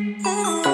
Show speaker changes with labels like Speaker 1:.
Speaker 1: Oh.